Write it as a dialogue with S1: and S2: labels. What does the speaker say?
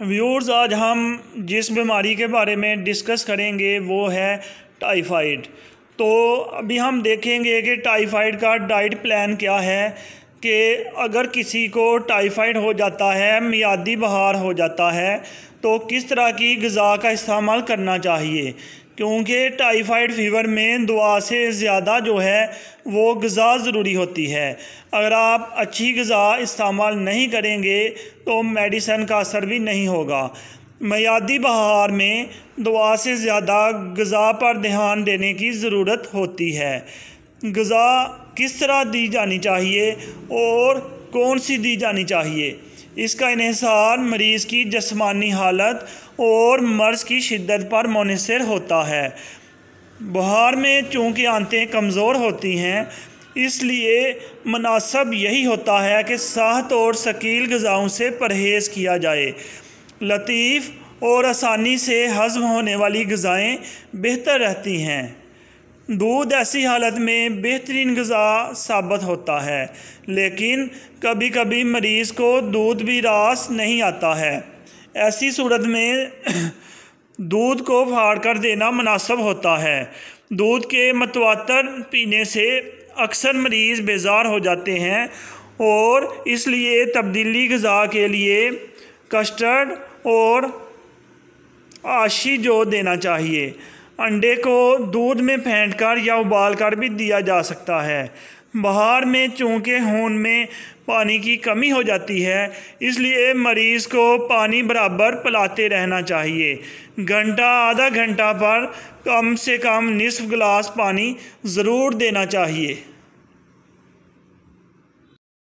S1: Viewers आज हम जिस बीमारी के बारे में डिस्कस करेंगे वो है टाइफाइड। तो अभी हम देखेंगे कि टाइफाइड का डाइट प्लान क्या है कि अगर किसी को टाइफाइड हो जाता है, मियादी बहार हो जाता है तो किस तरह की गज़ा का इस्तेमाल करना चाहिए? क्योंकि टाइफाइड फ़ीवर में दुआ से ज़्यादा जो है, वो गज़ा ज़रूरी होती है। अगर आप अच्छी गज़ा इस्तेमाल नहीं करेंगे तो मेडिसन का असर भी नहीं होगा। मैदी बहार में दुआ से ज़्यादा गज़ा पर ध्यान देने की ज़रूरत होती है। गज़ा किस तरह दी जानी चाहिए और कौन सी दी जानी चाहिए? इसका इहसार मरीज़ की जस्मानी हालत और मर्ज़ की शिद्दत पर मुनसर होता है। बुहार में चूँकि आंतें कमज़ोर होती हैं, इसलिए मुनासब यही होता है कि साहत और शकील गज़ाओं से परहेज़ किया जाए। लतीफ़ और आसानी से हज़म होने वाली गज़ाएँ बेहतर रहती हैं। दूध ऐसी हालत में बेहतरीन गज़ा साबित होता है, लेकिन कभी कभी मरीज़ को दूध भी रास नहीं आता है। ऐसी सूरत में दूध को फाड़ कर देना मुनासब होता है। दूध के मतवातर पीने से अक्सर मरीज़ बेजार हो जाते हैं और इसलिए तब्दीली गज़ा के लिए कस्टर्ड और आशी जो देना चाहिए। अंडे को दूध में फेंट कर या उबाल कर भी दिया जा सकता है। बाहर में चूँकि खून में पानी की कमी हो जाती है, इसलिए मरीज़ को पानी बराबर पिलाते रहना चाहिए। घंटा, आधा घंटा पर कम से कम निसफ गिलास पानी ज़रूर देना चाहिए।